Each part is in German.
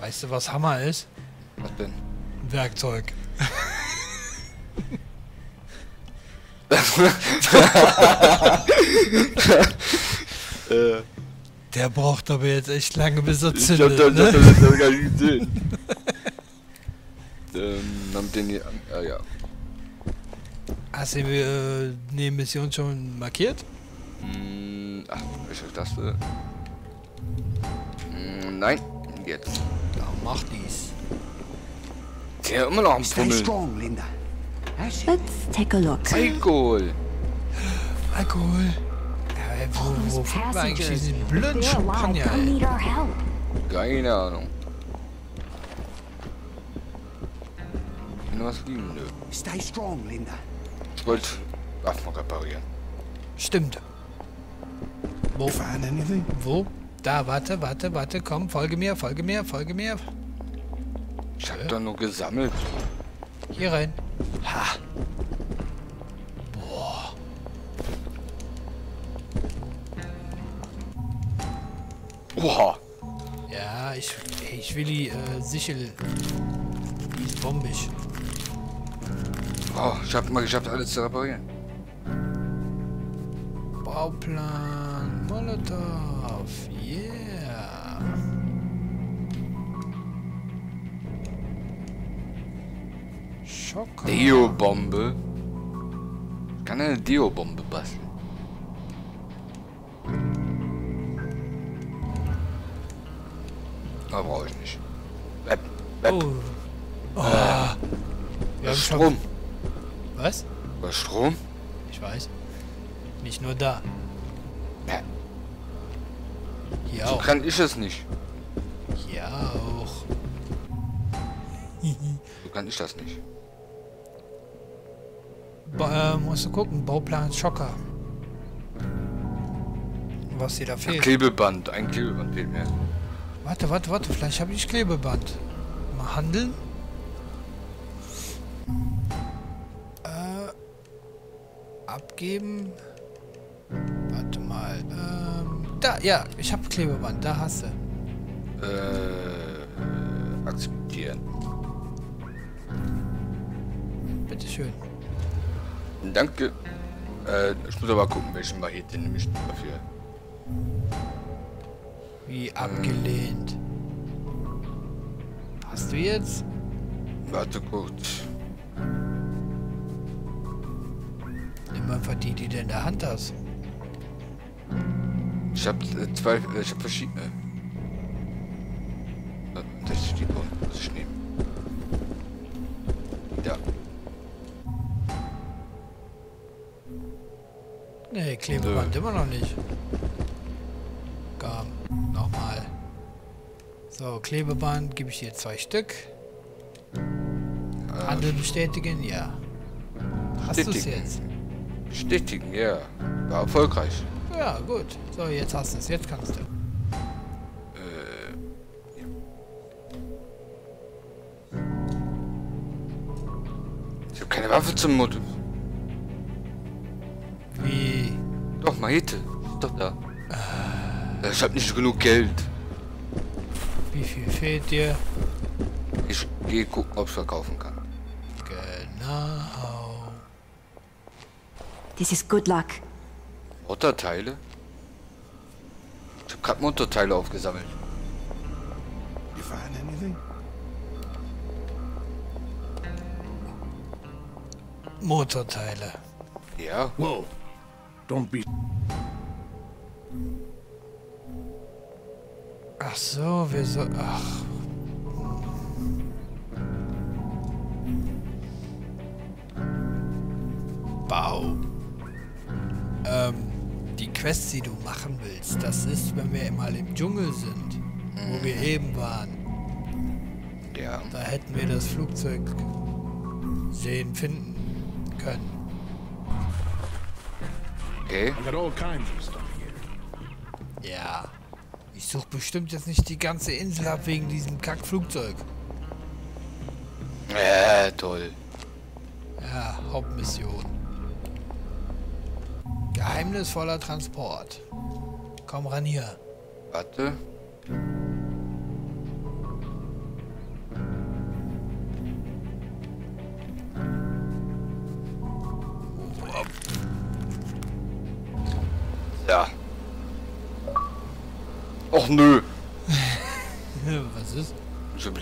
Weißt du, was Hammer ist? Was denn? Werkzeug. Äh, Der braucht aber jetzt echt lange, bis er ich hab zündet. das, Ne? das, das gar nicht gesehen. ähm, haben den hier an. Ah, ja. Hast du äh, die Mission schon markiert? Hm, ach, welche Taste? Hm, nein, jetzt. Mach dies. Der immer noch am Stay Fummeln. strong, Linda. That's it. Let's take a look. Alkohol. Alkohol. Ja, wo, wo finden wir eigentlich diesen blöden. Champagner, ey? Keine Ahnung. Noch was liegen? Nö. Stay strong, Linda. Ich wollte Waffen reparieren. Stimmt. Wo? Find anything? Wo? Da, warte, warte, warte, komm, folge mir, folge mir, folge mir. Ich hab doch nur gesammelt. Hier rein. Ha. Oha. Ja, ich, ich will die äh, Sichel. Die ist bombig. Oh, ich hab mal geschafft, alles zu reparieren. Bauplan Molotov. Deo-Bombe. Ich kann eine Deo-Bombe basteln. Aber brauche ich nicht. Web, Web. Oh. oh. Haben Was schon- Strom. Was? Was Strom? Ich weiß. Nicht nur da. Ja, Hier so auch. kann ich es nicht. Hier auch. So kann ich das nicht. Ba äh, musst du gucken. Bauplan Schocker. Was dir da fehlt. Klebeband. Ein Klebeband fehlt mir. Warte, warte, warte. Vielleicht habe ich Klebeband. Mal handeln. Äh, abgeben. Warte mal. Ähm, da, ja, ich habe Klebeband. Da hast du. Äh, akzeptieren. Bitteschön. Danke. Äh, ich muss aber gucken, welchen Machete nehme ich dafür. Wie abgelehnt. Hast du jetzt? Warte kurz. Nimm einfach die, die du in der Hand hast. Ich habe äh, zwei, äh, ich habe verschiedene. Äh, Das ist die Bombe, muss ich nehmen. Ja. Nee, Klebeband immer noch nicht. Komm, nochmal. So, Klebeband gebe ich dir zwei Stück. Handel bestätigen, ja. Hast du es jetzt? Bestätigen, ja. War erfolgreich. Ja, gut. So, jetzt hast du es. Jetzt kannst du. Äh. Ich habe keine Waffe zum Motor. Doch, Machete. Ist doch da. Äh, Ich habe nicht genug Geld. Wie viel fehlt dir? Ich gehe gucken, ob ich verkaufen kann. Genau. This is good luck. Motorteile? Ich habe gerade Motorteile aufgesammelt. You find anything? Motorteile. Ja, Whoa. Don't be. Ach so, wir so. Ach. Bau. Ähm, die Quest, die du machen willst, das ist, wenn wir mal im Dschungel sind, wo wir eben waren. ja. Da hätten wir das Flugzeug sehen, finden können. Okay. I got all kinds of stuff here. Ja. Ich suche bestimmt jetzt nicht die ganze Insel ab wegen diesem Kackflugzeug. Äh, toll. Ja, Hauptmission. Geheimnisvoller Transport. Komm ran hier. Warte.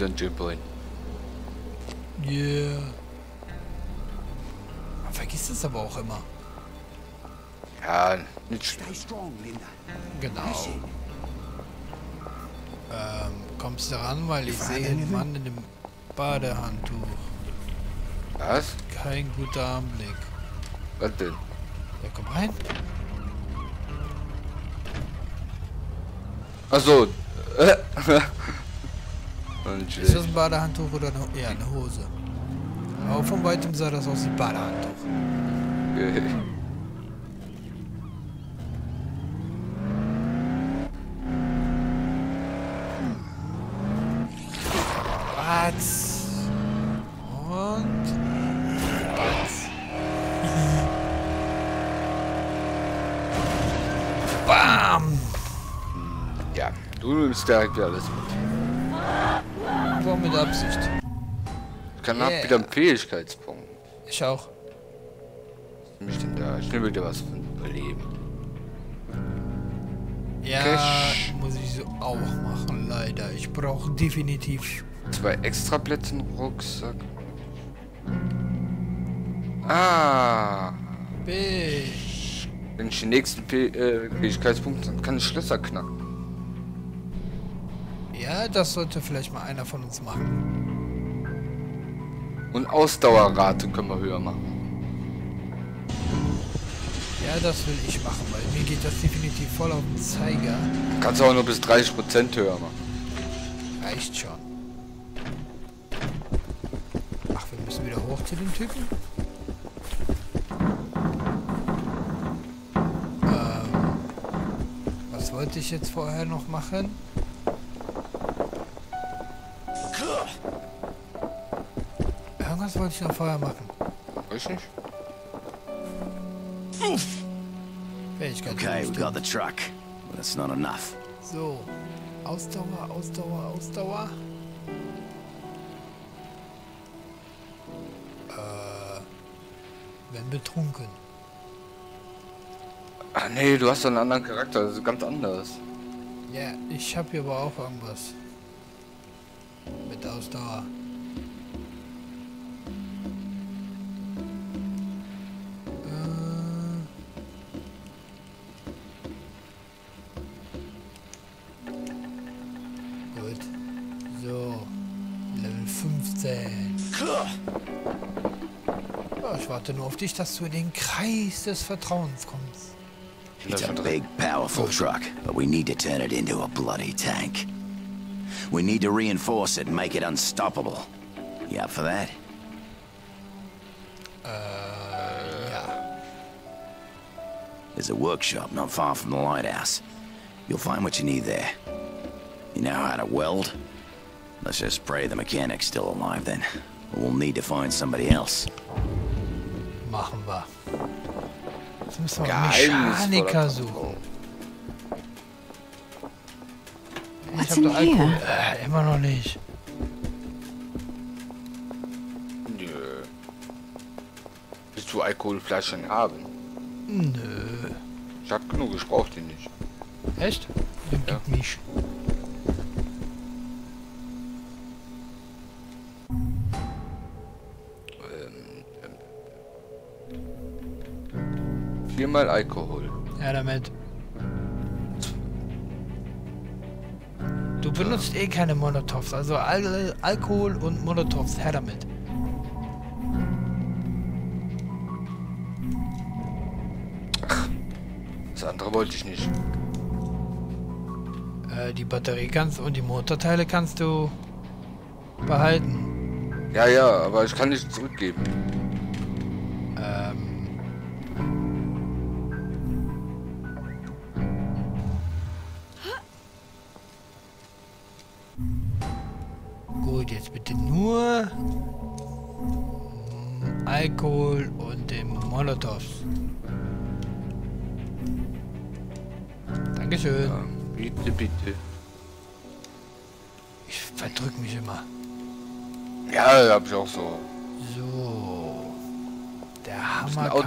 Ein J-Point. Yeah. Man vergisst es aber auch immer. Ja, nicht Linda. Genau. Ähm, kommst du ran, weil ich sehe einen? Mann in einem Badehandtuch. Was? Kein guter Anblick. Was denn? Ja, komm rein. Achso. Und Ist das ein Badehandtuch oder eine, ja, eine Hose? Aber von weitem sah das aus wie Badehandtuch. Batz. Und... Batz. Bam! Ja, du nimmst direkt wieder alles mit. Mit Absicht. Ich kann Yeah. wieder einen Fähigkeitspunkt. Ich auch. Ich denn da? Ich nehme wieder was von Überleben. Ja, Cash. muss ich so auch machen, leider. Ich brauche definitiv... Zwei extra Plätze im Rucksack. Ah. B. Wenn ich den nächsten Fäh äh, Fähigkeitspunkt habe, kann ich Schlösser knacken. Ja, das sollte vielleicht mal einer von uns machen. Und Ausdauerrate können wir höher machen. Ja, das will ich machen, weil mir geht das definitiv voll auf den Zeiger. Kannst du auch nur bis 30% höher machen. Reicht schon. Ach, wir müssen wieder hoch zu dem Typen? Ähm, was wollte ich jetzt vorher noch machen? Irgendwas wollte ich noch vorher machen. Weiß nicht. Fähigkeit. Okay, we got the truck, but that's not enough. So. Ausdauer, Ausdauer, Ausdauer. Äh. Wenn betrunken. Ah nee, du hast doch einen anderen Charakter, das ist ganz anders. Ja, ich habe hier aber auch irgendwas. Mit Ausdauer. Warte nur auf dich, dass du in den Kreis des Vertrauens kommst. It's a big, powerful truck, but we need to turn it into a bloody tank. We need to reinforce it and make it unstoppable. You up for that? Uh, ja. There's a workshop not far from the lighthouse. You'll find what you need there. You know how to weld? Let's just pray the mechanic's still alive then. We'll need to find somebody else. Machen wir. Jetzt müssen wir Mechaniker suchen. In doch Alkohol. here? Äh, immer noch nicht. Nö. Willst du Alkoholflaschen haben? Nö. Ich hab genug, ich brauch die nicht. Echt? Dann Ja. gib mich. Viermal Alkohol. Ja, damit. Du benutzt eh keine Molotovs, also Al Alkohol und Molotovs, her damit. Das andere wollte ich nicht. Äh, die Batterie kannst und die Motorteile kannst du behalten. Ja, ja, aber ich kann nicht zurückgeben.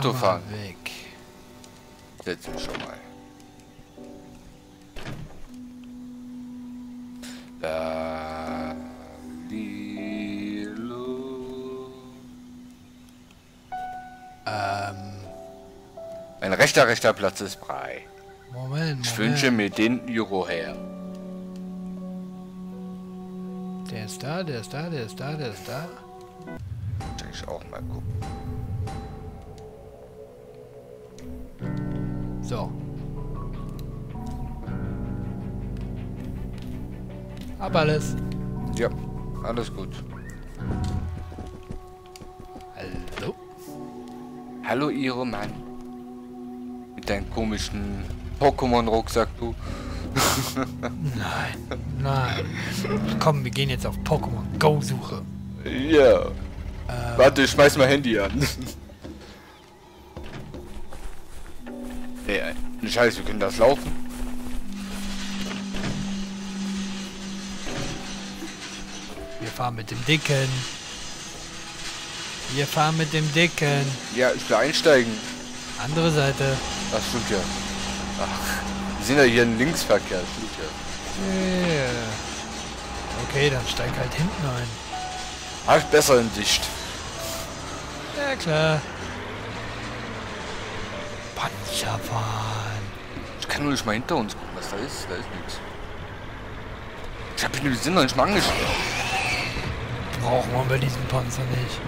Auto fahren. Weg. Setz mich schon mal. Da. Lilo. Ähm. Ein rechter, rechter Platz ist frei. Moment, Moment. Ich wünsche mir den Euro her. Der ist da, der ist da, der ist da, der ist da. Muss ich auch mal gucken. So. Hab alles. Ja, alles gut. Hallo? Hallo, Iro Mann. Mit deinem komischen Pokémon-Rucksack, du. Nein, nein. Komm, wir gehen jetzt auf Pokémon Go Suche. Ja. Warte, ich schmeiß mal Handy an. Ey, Scheiße, wir können das laufen. Wir fahren mit dem Dicken. Wir fahren mit dem Dicken. Ja, ich will einsteigen. Andere Seite. Das stimmt ja. Ach, wir sind ja hier im Linksverkehr, das stimmt ja. Yeah. Okay, dann steig halt hinten ein. Hab ich besser in Sicht. Ja, klar. Panzerfahren. Ich kann nur nicht mal hinter uns gucken, was da ist. Da ist nichts. Ich hab ihn, wir sind noch nicht mal angeschaut. Brauchen wir bei diesem Panzer nicht.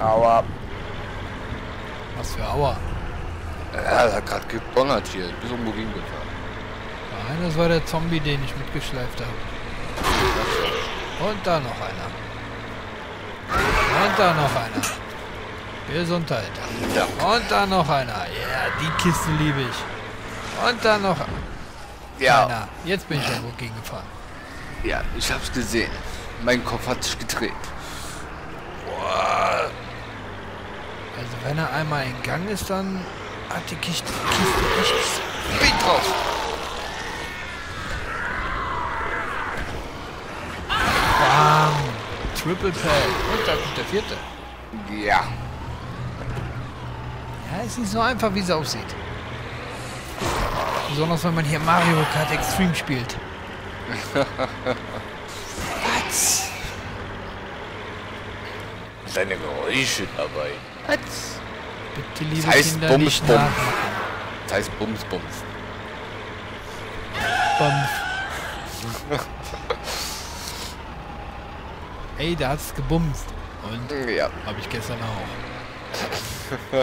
Aber, Was für Aua. ja, das hat gerade gedonnert hier. Ich bin irgendwo gegengefahren. Nein, das war der Zombie, den ich mitgeschleift habe. Und da noch einer. Und da noch einer. Gesundheit. Ja. Und da noch einer. Ja, die Kiste liebe ich. Und da noch Ja, einer. Jetzt bin ich irgendwo gegengefahren. ja, ich hab's gesehen. Mein Kopf hat sich gedreht. Also wenn er einmal in Gang ist, dann hat die Kiste, Kiste echt Speed drauf! Bam. Triple Pad. Und da kommt der vierte. Ja. Ja, es ist nicht so einfach, wie es aussieht. Besonders wenn man hier Mario Kart Extreme spielt. Was? Seine Geräusche dabei. Bitte, liebe Das heißt Kinder, Bums, nicht Bums. nachmachen. Das heißt Bums Bums. Bums. Ey, da hat's gebumst. Und Ja. habe ich gestern auch.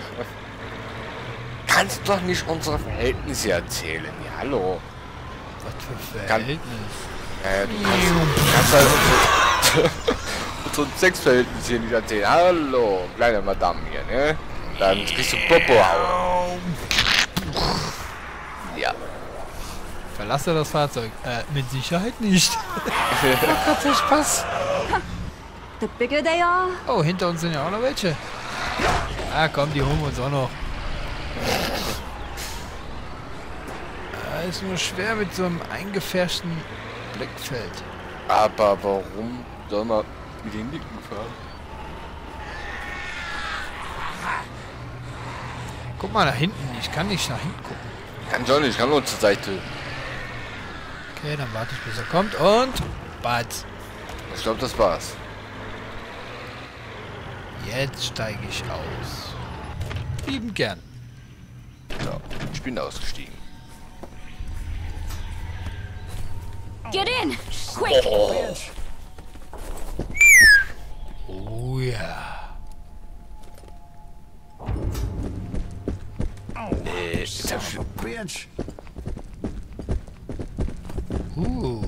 Kannst doch nicht unsere Verhältnisse erzählen. Ja, hallo. Was für Kann- Verhältnis. Äh, du kannst, kannst halt unsere, unsere Sexverhältnisse hier nicht erzählen. Hallo, kleine Madame hier, ne? Dann kriegst du Popo hauen. Ja. Verlasse das Fahrzeug. Äh, mit Sicherheit nicht. Spaß. The bigger they are, Oh, hinter uns sind ja auch noch welche. Ah, komm, die holen wir uns auch noch. Ist nur schwer mit so einem eingefärschten Blickfeld. Aber warum soll man mit den Dicken fahren? Guck mal nach hinten. Ich kann nicht nach hinten gucken. Kann schon nicht, kann nur zur Seite. Okay, dann warte ich, bis er kommt. Und... Bad. Ich glaube, das war's. Jetzt steige ich aus. Lieben gern. So, ich bin ausgestiegen. Get in, quick! Oh ja. Äh, jetzt hab ich, Bitch. Uh.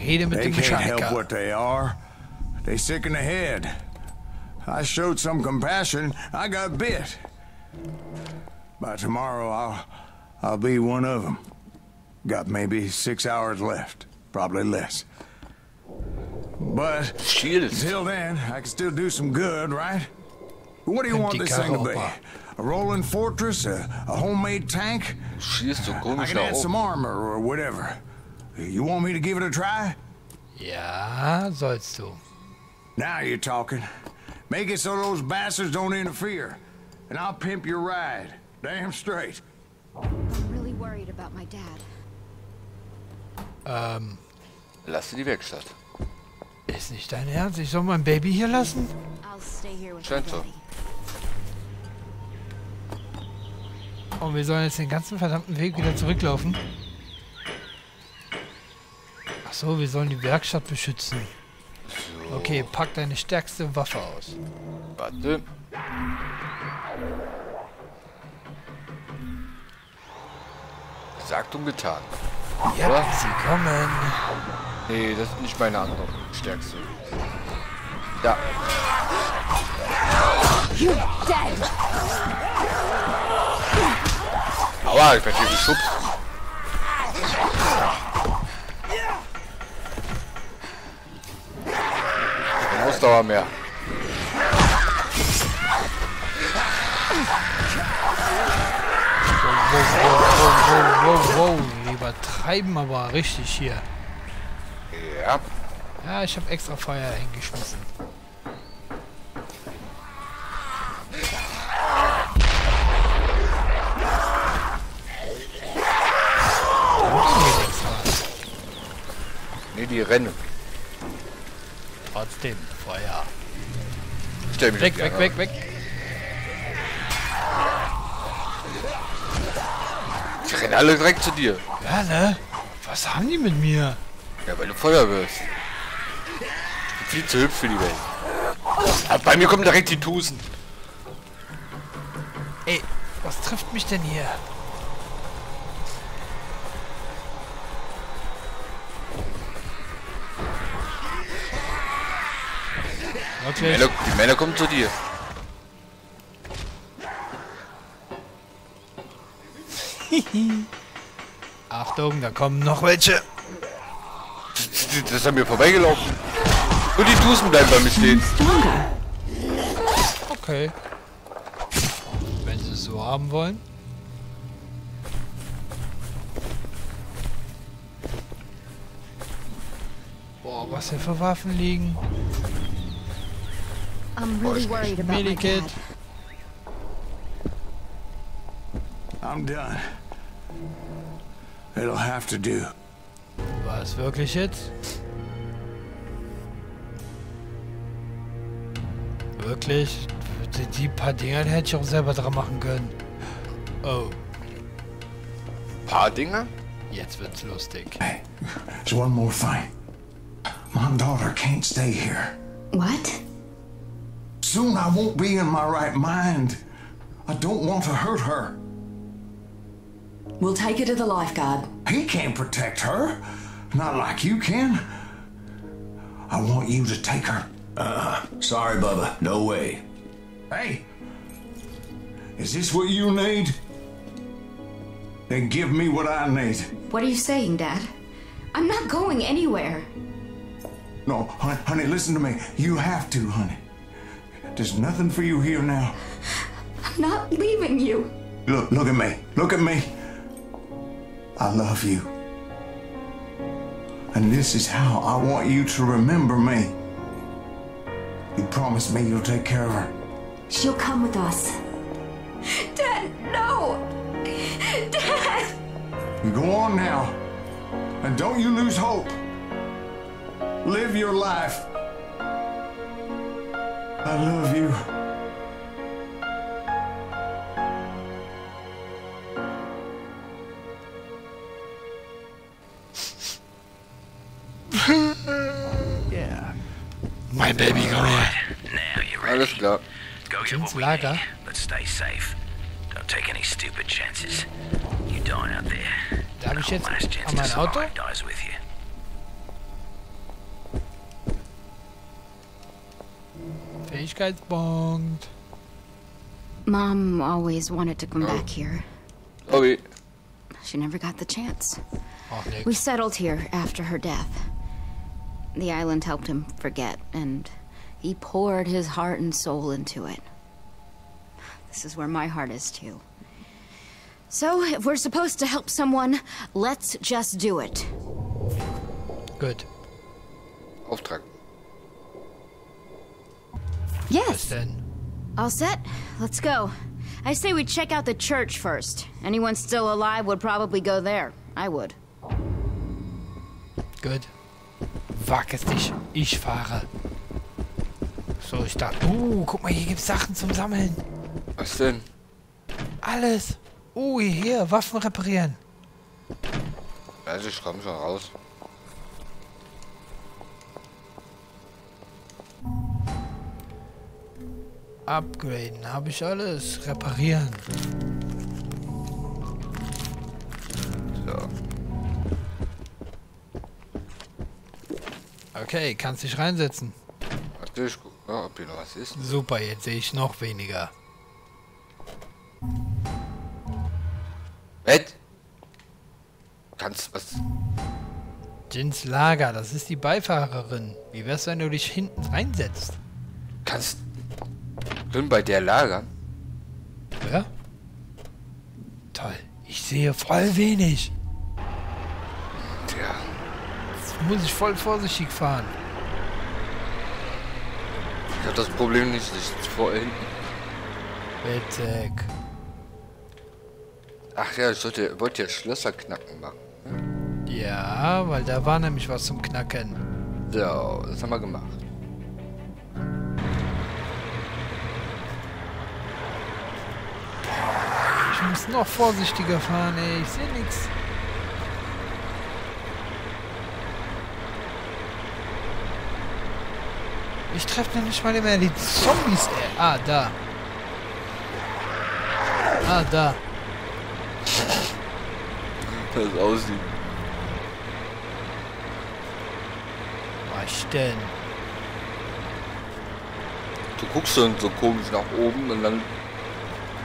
Rede mit They dem can't help Mechaniker. what they are. They sick in the head. I showed some compassion. I got bit. By tomorrow, I'll, I'll be one of them. Got maybe six hours left. Probably less. But Shield. until then, I can still do some good, right? What do you want this thing to be? A rolling fortress? A, a homemade tank? Schießt so I komisch can add some armor or whatever. You want me to give it a try? Ja, sollst du. Now you're talking. Make it so those bastards don't interfere. And I'll pimp your ride. Damn straight. I'm really worried about my dad. Ähm, Lass die Werkstatt. ist nicht dein Ernst? Ich soll mein Baby hier lassen? Scheint so. Und wir sollen jetzt den ganzen verdammten Weg wieder zurücklaufen? Ach so, wir sollen die Werkstatt beschützen. So, Okay, pack deine stärkste Waffe aus. warte. Gesagt und getan. Ja, Oder? sie kommen. Nee, das ist nicht meine andere stärkste. Ja, You're dead! aua, ich werde hier geschubst. Keine Ausdauer mehr. Wow, wow, wow, wow, wow. Die übertreiben aber richtig hier. Ja, Ja, ich habe extra Feuer was. nee, die rennen. Trotzdem, Feuer. Stell mich Weg, weg, an. weg, weg. Die rennen alle direkt zu dir. Ne? Was haben die mit mir? Ja, weil du Feuer wirst. Viel zu hübsch für die Welt. Aber bei mir kommen direkt die Tusen. Ey, was trifft mich denn hier? Die Wirklich? Männer, die Männer kommen zu dir. Achtung, da kommen noch welche. Das ist an mir vorbeigelaufen. Und die Tusen bleiben bei mir stehen. Okay. Wenn sie es so haben wollen. Boah, was hier für Waffen liegen. I'm really worried about my Medikit. I'm done. It'll have to do. War es wirklich jetzt? Wirklich? Die, die paar Dinger hätte ich auch selber dran machen können. Oh, Paar Dinge? jetzt wird's lustig. Hey, there's one more thing. My daughter can't stay here. What? Soon I won't be in my right mind. I don't want to hurt her. We'll take her to the lifeguard. He can't protect her. Not like you can. I want you to take her. Uh, sorry, Bubba. No way. Hey! Is this what you need? Then give me what I need. What are you saying, Dad? I'm not going anywhere. No, honey, honey, listen to me. You have to, honey. There's nothing for you here now. I'm not leaving you. Look, look at me. Look at me. I love you. And this is how I want you to remember me. You promised me you'll take care of her. She'll come with us. Dad, no! Dad! You go on now. And don't you lose hope. Live your life. I love you. Yeah. My Baby, komm her. Now you're ready. Alles klar. Go get Ins what we Lager. need, but stay safe. Don't take any stupid chances. You die out there. Darf ich jetzt Last chance an to mein Auto? survive dies with you. Fähigkeitspunkt. Mom always wanted to come back here. Sorry. She never got the chance. Ach, nix. We settled here after her death. The island helped him forget, and he poured his heart and soul into it. This is where my heart is too. So, if we're supposed to help someone, let's just do it. Good. Auftrag. Was Yes. denn? All set? Let's go. I say we check out the church first. Anyone still alive would probably go there. I would. Gut. Wag es dich. Ich fahre. So, ich dachte... Uh, guck mal, hier gibt's Sachen zum Sammeln. Was denn? Alles. Uh, hier, Waffen reparieren. Also ich komm schon raus. Upgraden, habe ich alles. Reparieren. Okay, kannst dich reinsetzen. Warte, ich guck mal, ob hier noch was ist. Super, jetzt sehe ich noch weniger. Ed? Kannst was? Jins Lager, das ist die Beifahrerin. Wie wär's, wenn du dich hinten reinsetzt? Kannst. Können bei der lagern? Ja? Toll. Ich sehe voll wenig. Tja. Jetzt muss ich voll vorsichtig fahren. Ich hab das Problem nicht, ich vor hinten. Witzig. Ach ja, ich sollte, wollte ja Schlösser knacken machen. Ja, weil da war nämlich was zum Knacken. So, das haben wir gemacht. Ich muss noch vorsichtiger fahren, ey. Ich sehe nichts. Ich treffe nicht mal mehr die Zombies, ey. Ah, da. Ah, da. Das aussieht. Was denn? Du guckst dann so komisch nach oben und dann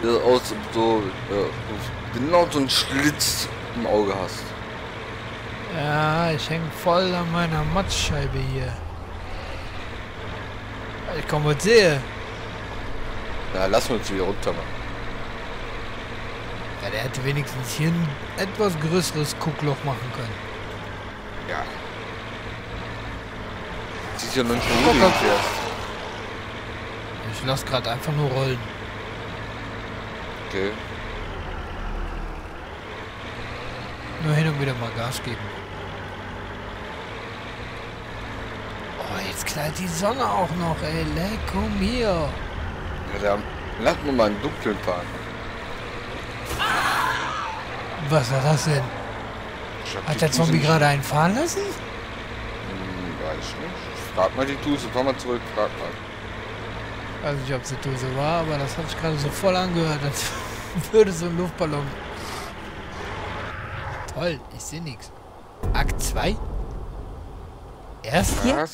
sieht das aus, als ob du äh, genau so einen Schlitz im Auge hast. Ja, ich hänge voll an meiner Mattscheibe hier. Ich komme und sehe. Na, lass uns wieder runter machen. Ja, der hätte wenigstens hier ein etwas größeres Guckloch machen können. Ja. Siehst ja noch nicht. Ich lasse gerade einfach nur rollen. Okay. Nur hin und wieder mal Gas geben. Knallt die Sonne auch noch, ey. Lecco mio. Ja, dann lass mir mal einen dunklen fahren. Was war das denn? Hat der Zombie gerade einen fahren lassen? Hm, weiß nicht. Frag mal die Tuse, komm mal zurück, frag mal. Weiß nicht, ob es eine Dose war, aber das hat sich gerade so voll angehört, als würde so ein Luftballon. Toll, ich sehe nichts. Akt 2? Erst hier?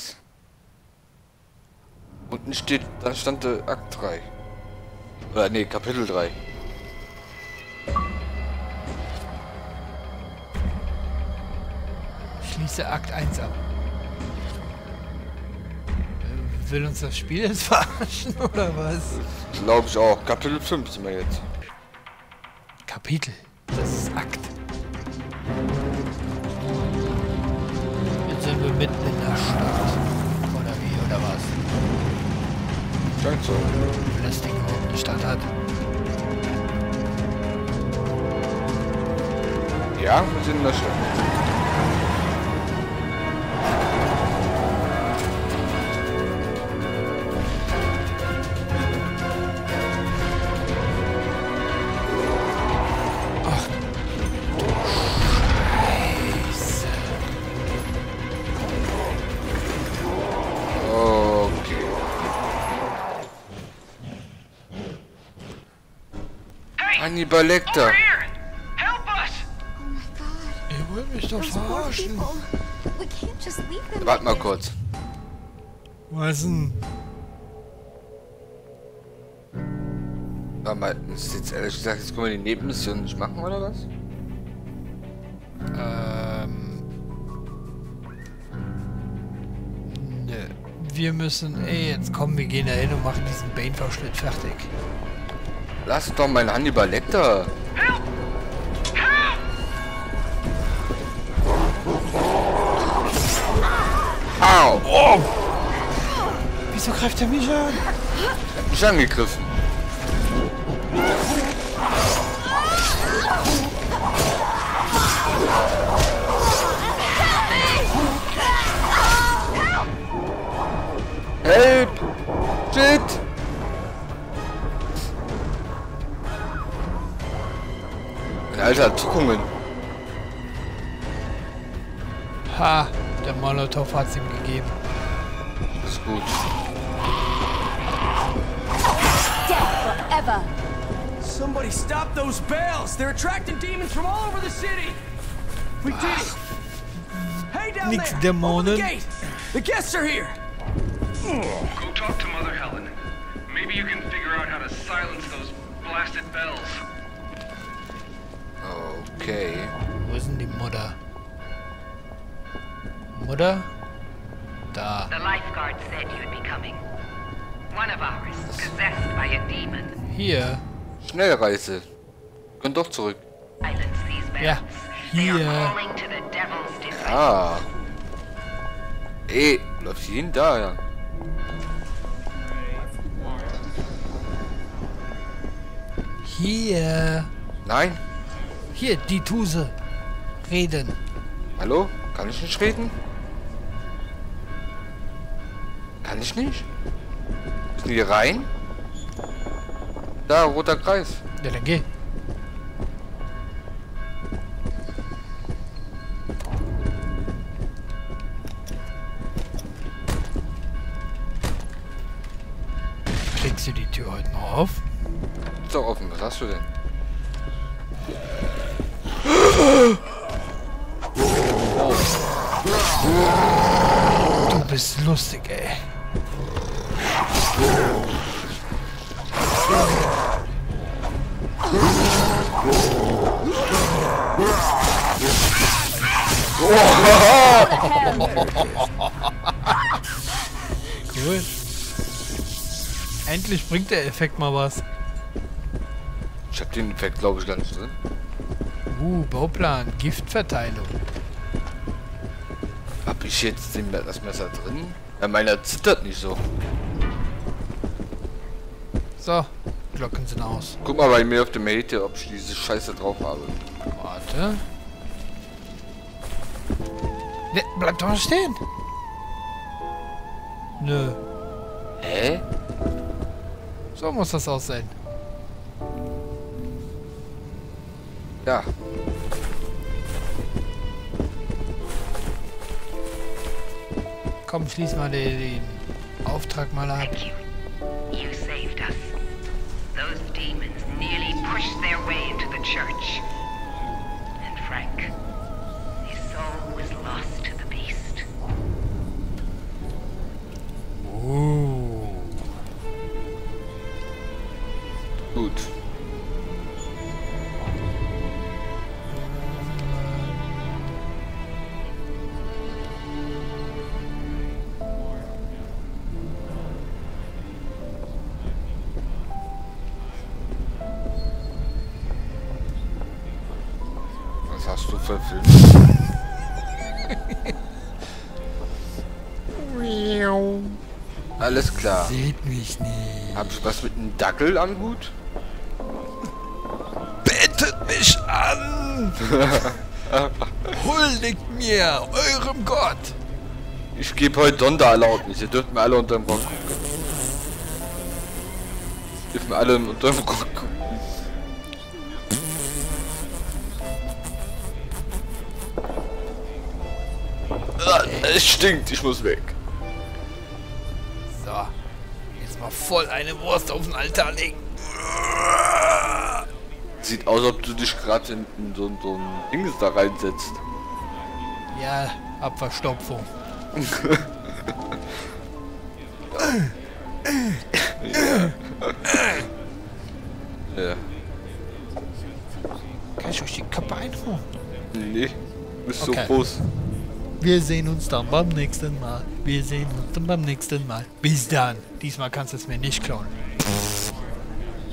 Unten steht, da stand der Akt 3. Oder nee, Kapitel 3. Schließe Akt 1 ab. Äh, Will uns das Spiel jetzt verarschen oder was? Glaube ich auch. Kapitel 5 sind wir jetzt. Kapitel. Das ist Akt. Jetzt sind wir mitten in der Stadt. Scheint so. Wenn das Ding überhaupt eine Stadt hat. Ja, wir sind in der Stadt. Hannibal Lecter. Ihr wollt mich doch verarschen. people. We can't just leave them. Warte mal kurz. Was denn? Warte mal, ist jetzt ehrlich gesagt, jetzt können wir die Nebenmission nicht machen, oder was? Ähm. Nö. Wir müssen. Ey, jetzt kommen wir gehen da hin und machen diesen Bane-Verschnitt fertig. Lass doch meinen Hannibal Lecter. Au! Oh! Wieso greift er mich an? Hat mich angegriffen. Alter, Zuckungen. Ha, der Molotow hat's ihm gegeben. Ist gut. Ever. Somebody stop those bells! They're attracting demons from all over the city! We did it! Hey down Nix there! Open Dämonen. the gate! The guests are here! Go talk to Mother Helen. Maybe you can figure out how to silence those blasted bells. By a demon. Hier. Schnellreise. Können doch zurück. Ja, hier. Ah. Ey, läuft die hin? Da, ja. Hier. Nein. Hier, die Tuse. Reden. Hallo? Kann ich nicht reden? Kann ich nicht? Müssen die rein? Da, roter Kreis. Ja, dann geh. Cool. Endlich bringt der Effekt mal was. Ich hab den Effekt, glaube ich, gar nicht drin. Uh, Bauplan, Giftverteilung. Hab ich jetzt den, das Messer drin? Ja, meiner zittert nicht so. So, Glocken sind aus. Guck mal bei mir auf dem Mate, ob ich diese Scheiße drauf habe. Warte. Ne, bleib doch mal stehen. Nö, Hä? so muss das aussehen. Ja. Komm, schließ mal den, den Auftrag mal ab. Thank you. You saved us. Those demons nearly pushed their way into the church. And Frank, his soul was lost to the beast. Uh. Mich nicht. Hab ich was mit einem Dackel am Hut? Betet mich an! Huldigt mir, eurem Gott! Ich gebe heute Sondererlaubnis. Ihr dürft mir alle unter dem Rock gucken. Dürfen mir alle unter dem Rock gucken. Ah, Es stinkt, ich muss weg. So, mal voll eine Wurst auf den Altar legen. Sieht aus, ob du dich gerade in, in so, so ein Dings da reinsetzt. Ja, Abverstopfung. Ja. Kann ich euch die Kappe einholen? Nee. Bist Okay. so groß. Wir sehen uns dann beim nächsten Mal. Wir sehen uns dann beim nächsten Mal. Bis dann. Diesmal kannst du es mir nicht klauen.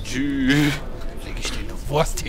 Tschüss. Leg ich dir eine Wurst hin.